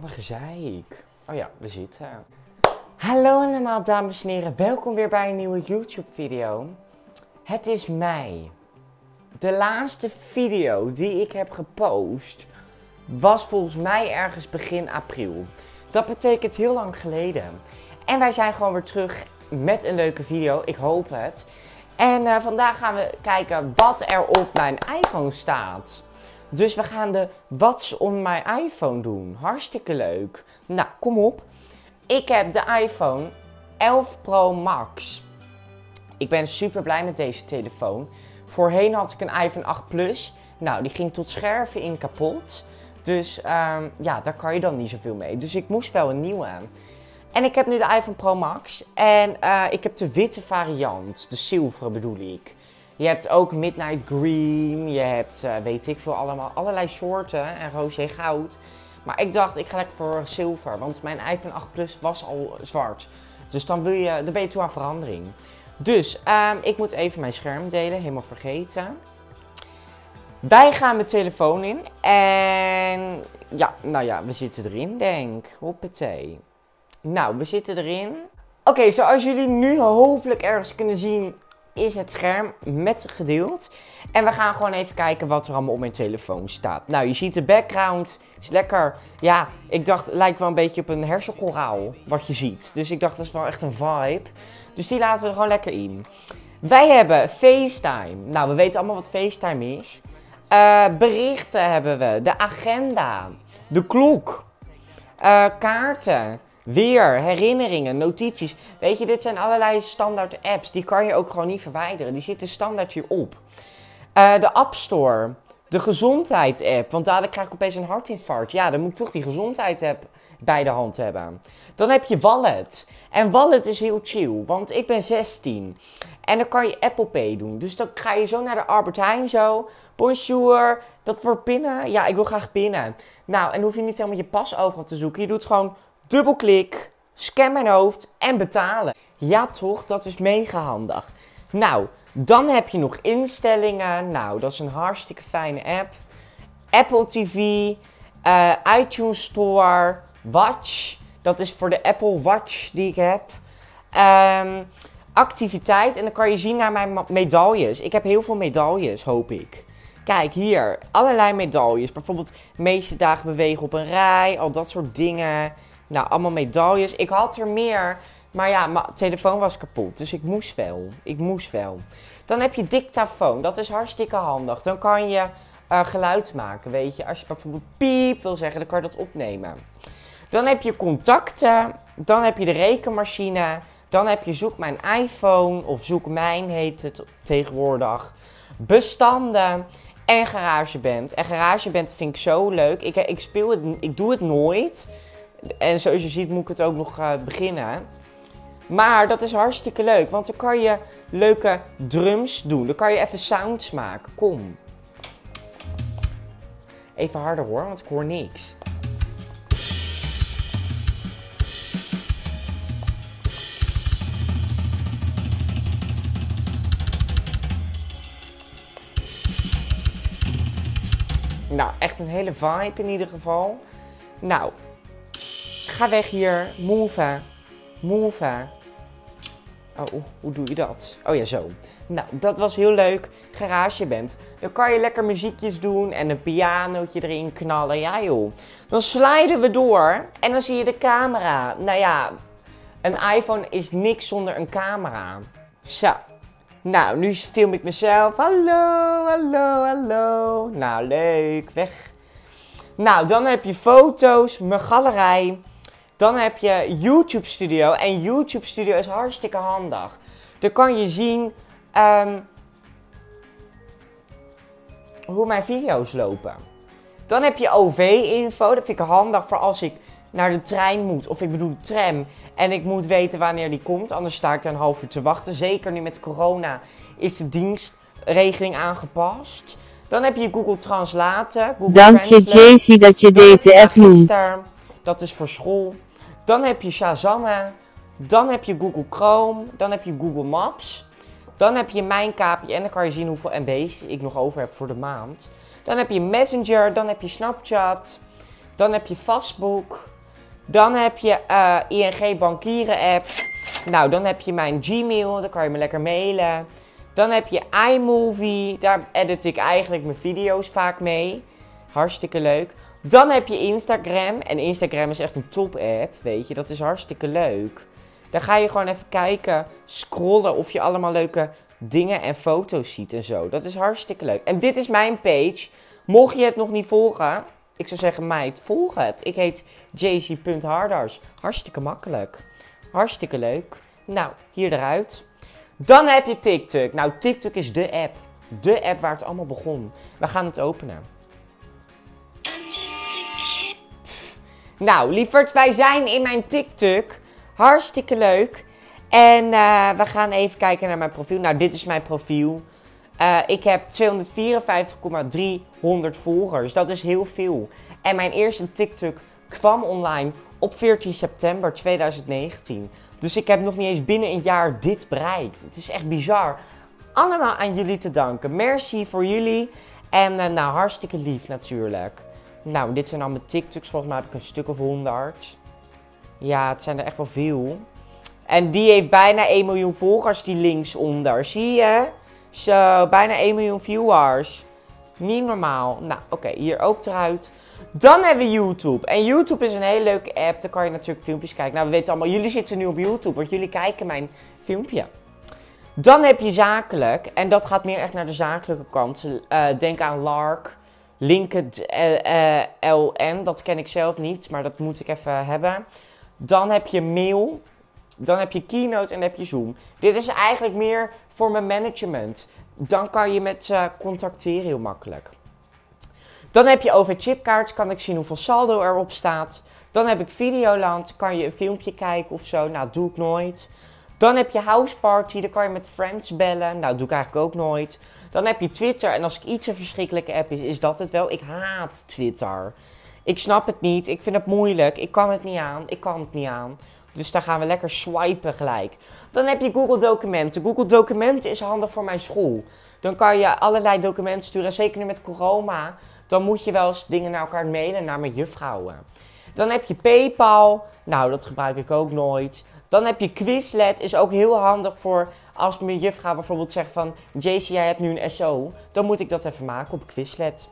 Wat gezeik. Oh ja, we zitten. Hallo allemaal dames en heren, welkom weer bij een nieuwe YouTube video. Het is mei. De laatste video die ik heb gepost was volgens mij ergens begin april. Dat betekent heel lang geleden. En wij zijn gewoon weer terug met een leuke video, ik hoop het. En uh, vandaag gaan we kijken wat er op mijn iPhone staat. Dus we gaan de What's on my iPhone doen. Hartstikke leuk. Nou, kom op. Ik heb de iPhone 11 Pro Max. Ik ben super blij met deze telefoon. Voorheen had ik een iPhone 8 Plus. Nou, die ging tot scherven in kapot. Dus um, ja, daar kan je dan niet zoveel mee. Dus ik moest wel een nieuwe. En ik heb nu de iPhone Pro Max. En uh, ik heb de witte variant. De zilveren bedoel ik. Je hebt ook Midnight Green. Je hebt, uh, weet ik veel, allemaal, allerlei soorten. En roze goud. Maar ik dacht, ik ga lekker voor zilver. Want mijn iPhone 8 Plus was al zwart. Dus dan, wil je, dan ben je toe aan verandering. Dus um, ik moet even mijn scherm delen. Helemaal vergeten. Wij gaan mijn telefoon in. En ja, nou ja, we zitten erin, denk. Hoppatee. Nou, we zitten erin. Oké, zoals jullie nu hopelijk ergens kunnen zien, is het scherm met gedeeld. En we gaan gewoon even kijken wat er allemaal op mijn telefoon staat. Nou, je ziet de background. Is lekker. Ja, ik dacht, lijkt wel een beetje op een hersenkoraal wat je ziet. Dus ik dacht, dat is wel echt een vibe. Dus die laten we er gewoon lekker in. Wij hebben FaceTime. Nou, we weten allemaal wat FaceTime is. Uh, berichten hebben we. De agenda. De klok. Uh, kaarten. Weer, herinneringen, notities. Weet je, dit zijn allerlei standaard apps. Die kan je ook gewoon niet verwijderen. Die zitten standaard hierop. Uh, de App Store. De gezondheid-app. Want dadelijk krijg ik opeens een hartinfarct. Ja, dan moet ik toch die gezondheid-app bij de hand hebben. Dan heb je Wallet. En Wallet is heel chill. Want ik ben 16. En dan kan je Apple Pay doen. Dus dan ga je zo naar de Albert Heijn zo. Bonjour. Dat wordt pinnen. Ja, ik wil graag pinnen. Nou, en dan hoef je niet helemaal je pas overal te zoeken. Je doet gewoon dubbelklik, scan mijn hoofd en betalen. Ja toch, dat is mega handig. Nou, dan heb je nog instellingen. Nou, dat is een hartstikke fijne app. Apple TV, uh, iTunes Store, Watch. Dat is voor de Apple Watch die ik heb. Um, activiteit. En dan kan je zien naar mijn medailles. Ik heb heel veel medailles, hoop ik. Kijk hier, allerlei medailles. Bijvoorbeeld meeste dagen bewegen op een rij, al dat soort dingen. Nou, allemaal medailles. Ik had er meer, maar ja, mijn telefoon was kapot. Dus ik moest wel. Ik moest wel. Dan heb je dictafoon. Dat is hartstikke handig. Dan kan je uh, geluid maken, weet je. Als je bijvoorbeeld piep wil zeggen, dan kan je dat opnemen. Dan heb je contacten. Dan heb je de rekenmachine. Dan heb je zoek mijn iPhone of zoek mijn heet het tegenwoordig. Bestanden en GarageBand. En GarageBand vind ik zo leuk. Ik, ik speel het, ik doe het nooit. En zoals je ziet moet ik het ook nog uh, beginnen. Maar dat is hartstikke leuk, want dan kan je leuke drums doen. Dan kan je even sounds maken. Kom. Even harder hoor, want ik hoor niks. Nou, echt een hele vibe in ieder geval. Nou, ga weg hier. Move. Move. Oh, hoe doe je dat? Oh ja, zo. Nou, dat was heel leuk. GarageBand. Dan kan je lekker muziekjes doen en een pianootje erin knallen. Ja joh. Dan sliden we door en dan zie je de camera. Nou ja, een iPhone is niks zonder een camera. Zo. Nou, nu film ik mezelf. Hallo, hallo, hallo. Nou, leuk. Weg. Nou, dan heb je foto's, mijn galerij. Dan heb je YouTube Studio. En YouTube Studio is hartstikke handig. Dan kan je zien um, hoe mijn video's lopen. Dan heb je OV-info. Dat vind ik handig voor als ik naar de trein moet. Of ik bedoel de tram. En ik moet weten wanneer die komt. Anders sta ik daar een half uur te wachten. Zeker nu met corona is de dienstregeling aangepast. Dan heb je Google Translate. Google Dank je Jaycee dat je deze app noemt. Dat is voor school. Dan heb je Shazam. Dan heb je Google Chrome. Dan heb je Google Maps. Dan heb je mijn en dan kan je zien hoeveel MB's ik nog over heb voor de maand. Dan heb je Messenger. Dan heb je Snapchat. Dan heb je Facebook. Dan heb je eh, ING Bankieren app. Nou, dan heb je mijn Gmail. Dan kan je me lekker mailen. Dan heb je iMovie. Daar edit ik eigenlijk mijn video's vaak mee. Hartstikke leuk. Dan heb je Instagram. En Instagram is echt een top app, weet je. Dat is hartstikke leuk. Dan ga je gewoon even kijken, scrollen of je allemaal leuke dingen en foto's ziet en zo. Dat is hartstikke leuk. En dit is mijn page. Mocht je het nog niet volgen, ik zou zeggen meid, volg het. Ik heet jc.hardars. Hartstikke makkelijk. Hartstikke leuk. Nou, hier eruit. Dan heb je TikTok. Nou, TikTok is de app. De app waar het allemaal begon. We gaan het openen. Nou, lieverd, wij zijn in mijn TikTok. Hartstikke leuk. En uh, we gaan even kijken naar mijn profiel. Nou, dit is mijn profiel. Uh, ik heb 254,300 volgers. Dat is heel veel. En mijn eerste TikTok kwam online op 14 september 2019. Dus ik heb nog niet eens binnen een jaar dit bereikt. Het is echt bizar. Allemaal aan jullie te danken. Merci voor jullie. En uh, nou, hartstikke lief natuurlijk. Nou, dit zijn allemaal TikToks. Volgens mij heb ik een stuk of 100. Ja, het zijn er echt wel veel. En die heeft bijna 1 miljoen volgers, die linksonder. Zie je? Zo, bijna 1 miljoen viewers. Niet normaal. Nou, oké, hier ook eruit. Dan hebben we YouTube. En YouTube is een hele leuke app. Daar kan je natuurlijk filmpjes kijken. Nou, we weten allemaal, jullie zitten nu op YouTube, want jullie kijken mijn filmpje. Dan heb je zakelijk. En dat gaat meer echt naar de zakelijke kant. Uh, denk aan Lark, LinkedIn, LN. Dat ken ik zelf niet, maar dat moet ik even hebben. Dan heb je mail. Dan heb je Keynote en dan heb je Zoom. Dit is eigenlijk meer voor mijn management. Dan kan je met contacteren heel makkelijk. Dan heb je over chipkaart, kan ik zien hoeveel saldo erop staat. Dan heb ik Videoland, kan je een filmpje kijken of zo. Nou, doe ik nooit. Dan heb je Houseparty, dan kan je met friends bellen. Nou, doe ik eigenlijk ook nooit. Dan heb je Twitter en als ik iets een verschrikkelijke app is, is dat het wel. Ik haat Twitter. Ik snap het niet, ik vind het moeilijk, ik kan het niet aan, ik kan het niet aan. Dus daar gaan we lekker swipen gelijk. Dan heb je Google Documenten. Google Documenten is handig voor mijn school. Dan kan je allerlei documenten sturen. Zeker nu met corona. Dan moet je wel eens dingen naar elkaar mailen naar mijn juffrouwen. Dan heb je PayPal. Nou, dat gebruik ik ook nooit. Dan heb je Quizlet. Is ook heel handig voor als mijn juffrouw bijvoorbeeld zegt van... JC, jij hebt nu een SO. Dan moet ik dat even maken op Quizlet.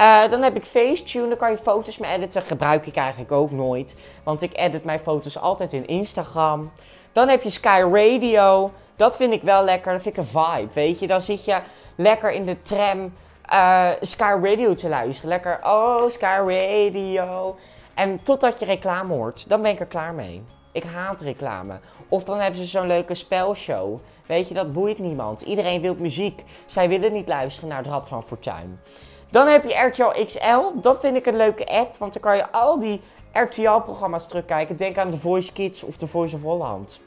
Uh, dan heb ik Facetune, dan kan je foto's mee editen. Gebruik ik eigenlijk ook nooit, want ik edit mijn foto's altijd in Instagram. Dan heb je Sky Radio, dat vind ik wel lekker, dat vind ik een vibe, weet je. Dan zit je lekker in de tram uh, Sky Radio te luisteren. Lekker, oh, Sky Radio. En totdat je reclame hoort, dan ben ik er klaar mee. Ik haat reclame. Of dan hebben ze zo'n leuke spelshow. Weet je, dat boeit niemand. Iedereen wil muziek. Zij willen niet luisteren naar het Rad van Fortuin. Dan heb je RTL XL. Dat vind ik een leuke app, want dan kan je al die RTL-programma's terugkijken. Denk aan The Voice Kids of The Voice of Holland.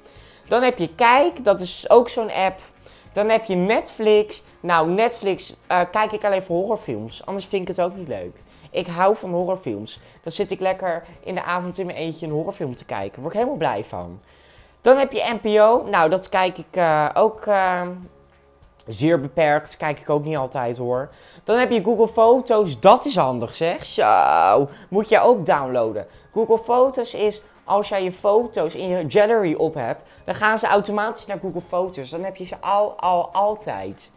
Dan heb je Kijk, dat is ook zo'n app. Dan heb je Netflix. Nou, Netflix uh, kijk ik alleen voor horrorfilms. Anders vind ik het ook niet leuk. Ik hou van horrorfilms. Dan zit ik lekker in de avond in mijn eentje een horrorfilm te kijken. Word ik helemaal blij van. Dan heb je NPO. Nou, dat kijk ik uh, ook uh, Zeer beperkt, kijk ik ook niet altijd hoor. Dan heb je Google Foto's, dat is handig zeg. Zo, moet je ook downloaden. Google Foto's is, als jij je foto's in je gallery op hebt, dan gaan ze automatisch naar Google Foto's. Dan heb je ze al, al, altijd.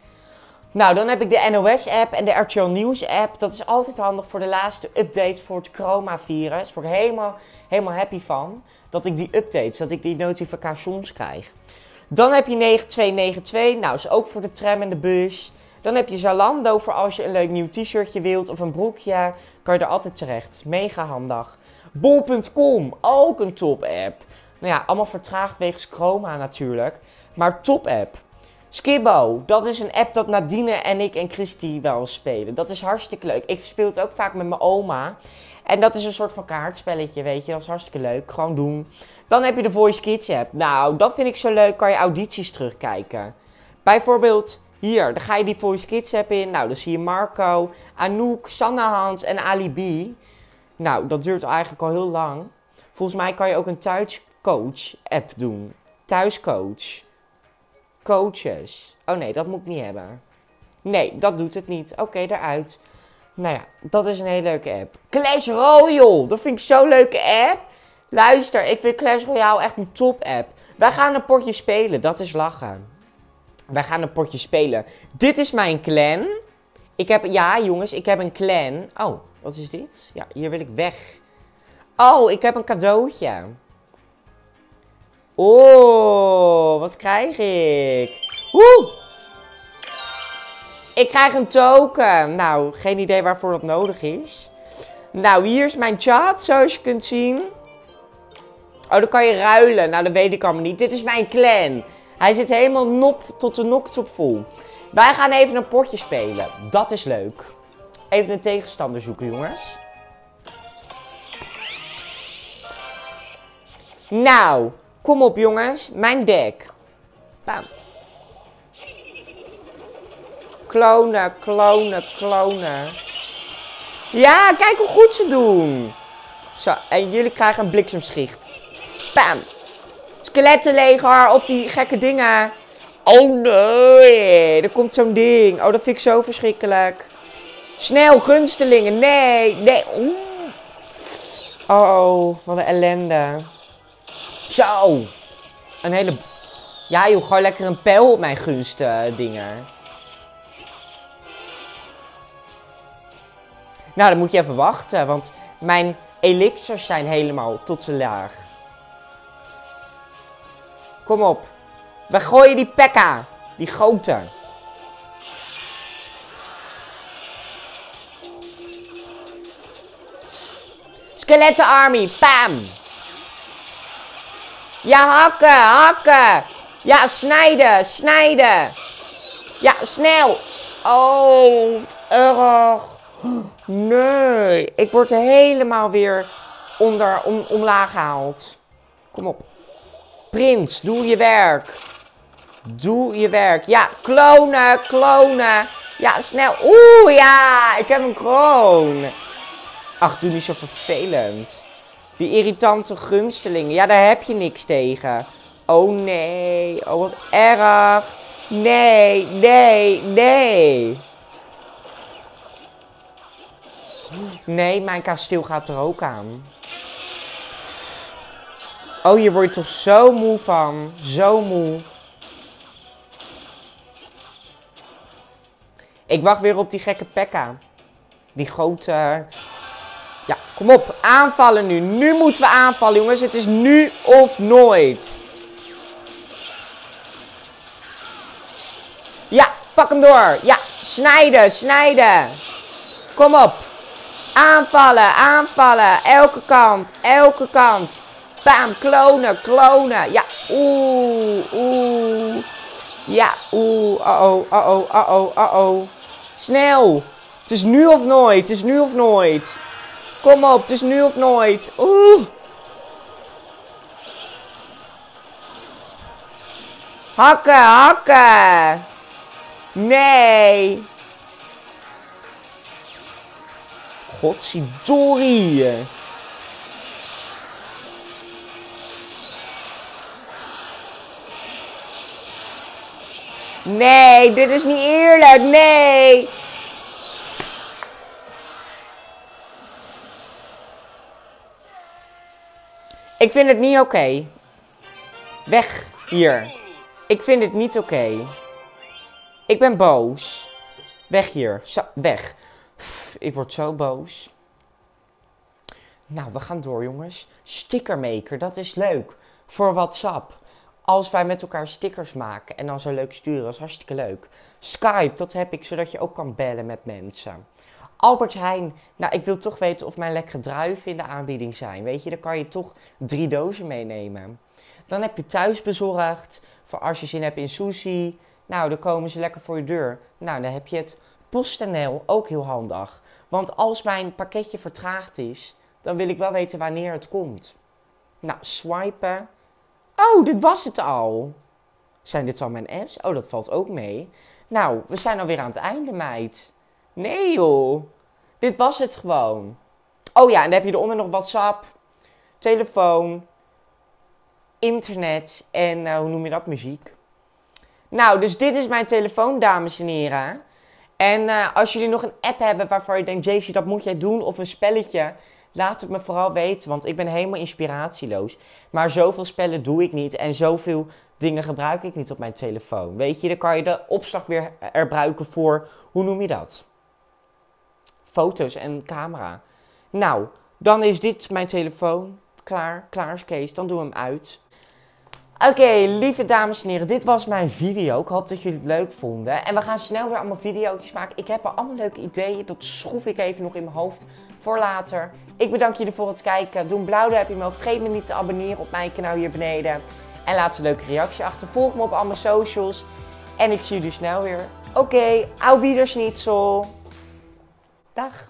Nou, dan heb ik de NOS-app en de RTL Nieuws-app. Dat is altijd handig voor de laatste updates voor het coronavirus. Word ik helemaal, helemaal happy van. Dat ik die updates, dat ik die notifications krijg. Dan heb je 9292, nou is ook voor de tram en de bus. Dan heb je Zalando voor als je een leuk nieuw t-shirtje wilt of een broekje. Kan je er altijd terecht. Mega handig. Bol.com, ook een top-app. Nou ja, allemaal vertraagd wegens Chroma natuurlijk. Maar top-app. Skibbo, dat is een app dat Nadine en ik en Christy wel spelen. Dat is hartstikke leuk. Ik speel het ook vaak met mijn oma. En dat is een soort van kaartspelletje, weet je. Dat is hartstikke leuk. Gewoon doen. Dan heb je de Voice Kids app. Nou, dat vind ik zo leuk. Kan je audities terugkijken. Bijvoorbeeld hier, dan ga je die Voice Kids app in. Nou, dan zie je Marco, Anouk, Sanna Hans en Ali B. Nou, dat duurt eigenlijk al heel lang. Volgens mij kan je ook een thuiscoach app doen. Thuiscoach. Coaches. Oh nee, dat moet ik niet hebben. Nee, dat doet het niet. Oké, okay, eruit. Nou ja, dat is een hele leuke app. Clash Royale, dat vind ik zo'n leuke app. Luister, ik vind Clash Royale echt een top app. Wij gaan een potje spelen, dat is lachen. Wij gaan een potje spelen. Dit is mijn clan. Ik heb, ja jongens, ik heb een clan. Oh, wat is dit? Ja, hier wil ik weg. Oh, ik heb een cadeautje. Oh, krijg ik? Woe! Ik krijg een token. Nou, geen idee waarvoor dat nodig is. Nou, hier is mijn chat, zoals je kunt zien. Oh, dan kan je ruilen. Nou, dat weet ik allemaal niet. Dit is mijn clan. Hij zit helemaal nop tot de noktop vol. Wij gaan even een potje spelen. Dat is leuk. Even een tegenstander zoeken, jongens. Nou, kom op jongens. Mijn deck. Bam. Klonen, klonen, klonen. Ja, kijk hoe goed ze doen. Zo, en jullie krijgen een bliksemschicht. Bam. Skelettenleger op die gekke dingen. Oh nee, er komt zo'n ding. Oh, dat vind ik zo verschrikkelijk. Snel, gunstelingen. Nee, nee. Oeh. Oh, wat een ellende. Zo. Een hele... Ja joh, gooi lekker een pijl op mijn gunsten dingen. Nou, dan moet je even wachten, want mijn elixirs zijn helemaal tot de laag. Kom op. We gooien die pekka. Die grote. Skeleton army. Pam. Ja, hakken, hakken. Ja, snijden, snijden. Ja, snel. Oh, erg. Nee, ik word helemaal weer onder, om, omlaag gehaald. Kom op. Prins, doe je werk. Doe je werk. Ja, klonen, klonen. Ja, snel. Oeh, ja, ik heb een kroon. Ach, doe niet zo vervelend. Die irritante gunstelingen. Ja, daar heb je niks tegen. Oh nee. Oh, wat erg. Nee, nee, nee. Nee, mijn kasteel gaat er ook aan. Oh, hier word je toch zo moe van. Zo moe. Ik wacht weer op die gekke Pekka. Die grote... Ja, kom op. Aanvallen nu. Nu moeten we aanvallen, jongens. Het is nu of nooit. Ja, pak hem door. Ja, snijden, snijden. Kom op. Aanvallen, aanvallen. Elke kant, elke kant. Bam, klonen, klonen. Ja, oeh, oeh. Ja, oeh, uh-oh, uh-oh, uh-oh, uh-oh. Snel. Het is nu of nooit, het is nu of nooit. Kom op, het is nu of nooit. Oeh. Hakken, hakken. Nee. Godzidori. Nee, dit is niet eerlijk. Nee. Ik vind het niet oké. Weg hier. Ik vind het niet oké. Ik ben boos. Weg hier. Weg. Ik word zo boos. Nou, we gaan door, jongens. Stickermaker, dat is leuk. Voor WhatsApp. Als wij met elkaar stickers maken en dan zo leuk sturen, dat is hartstikke leuk. Skype, dat heb ik zodat je ook kan bellen met mensen. Albert Heijn, nou ik wil toch weten of mijn lekkere druiven in de aanbieding zijn. Weet je, dan kan je toch drie dozen meenemen. Dan heb je thuis bezorgd, voor als je zin hebt in sushi. Nou, dan komen ze lekker voor je deur. Nou, dan heb je het PostNL, ook heel handig. Want als mijn pakketje vertraagd is, dan wil ik wel weten wanneer het komt. Nou, swipen. Oh, dit was het al. Zijn dit al mijn apps? Oh, dat valt ook mee. Nou, we zijn alweer aan het einde, meid. Nee joh. Dit was het gewoon. Oh ja, en dan heb je eronder nog WhatsApp, telefoon, internet en uh, hoe noem je dat? Muziek. Nou, dus dit is mijn telefoon, dames en heren. En eh, als jullie nog een app hebben waarvan je denkt, JC, dat moet jij doen, of een spelletje, laat het me vooral weten, want ik ben helemaal inspiratieloos. Maar zoveel spellen doe ik niet en zoveel dingen gebruik ik niet op mijn telefoon. Weet je, dan kan je de opslag weer herbruiken voor, hoe noem je dat? Foto's en camera. Nou, dan is dit mijn telefoon. Klaar, klaar Kees, dan doen we hem uit. Oké, lieve dames en heren, dit was mijn video. Ik hoop dat jullie het leuk vonden. En we gaan snel weer allemaal video's maken. Ik heb er allemaal leuke ideeën. Dat schroef ik even nog in mijn hoofd voor later. Ik bedank jullie voor het kijken. Doe een blauw duimpje omhoog. Vergeet me niet te abonneren op mijn kanaal hier beneden. En laat een leuke reactie achter. Volg me op alle socials. En ik zie jullie snel weer. Oké, okay, auf Wiederschnitzel. Dag.